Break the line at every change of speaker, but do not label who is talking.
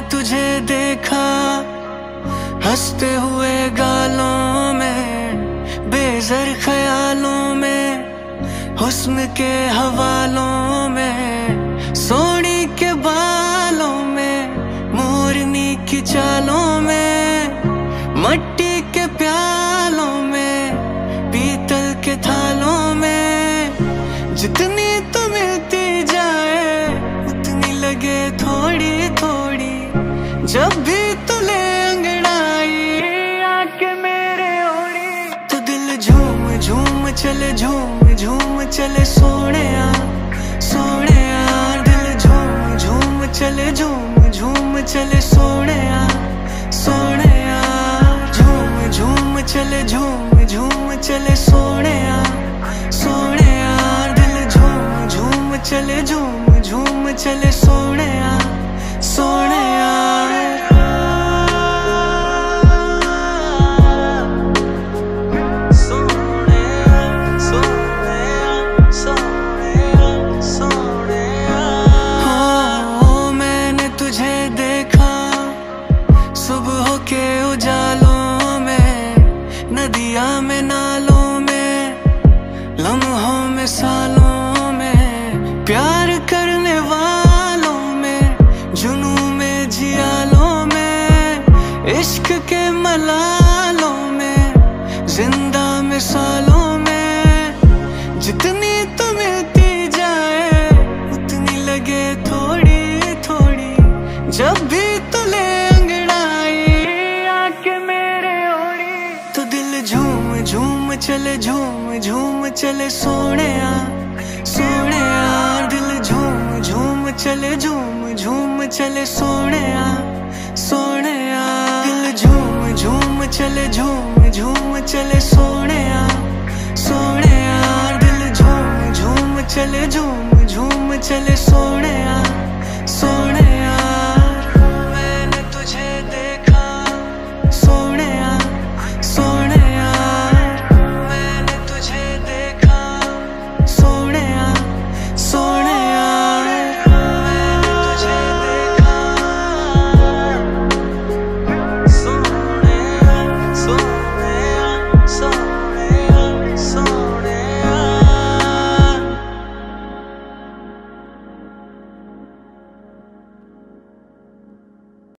देखा, हँसते हुए गालों में, बेजर ख्यालों में, हुस्न के हवालों में, सोनी के बालों में, मोरनी की चालों में, मट्टी के प्यालों में, पीतल के थालों में, जितनी तो मिलती जाए, उतनी लगे थोड़ी थोड़ी जब भी तुले अंगड़ाई आके मेरे ओड़ी तो दिल झूम झूम चले झूम झूम चले सोने आ सोने आ दिल झूम झूम चले झूम झूम चले सोने आ सोने आ झूम झूम चले झूम झूम चले सोने आ सोने आ दिल झूम झूम चले झूम झूम चले सोने आ के उजालों में, नदिया में, नालों में, लम्हों में, सालों में, प्यार करने वालों में जुनू में, जियालों में, इश्क के मलालों में, ज़िंदा मिसालों में, जितनी तो मिलती जाए, उतनी लगे थोड़ी थोड़ी जब भी झूम चले, झूम झूम चले सोने सोने दिल झूम झूम चले, झूम झूम चले सोने सोने दिल झूम झूम चले, झूम झूम चले सोने सोने दिल झूम झूम चले, झूम झूम चले सोने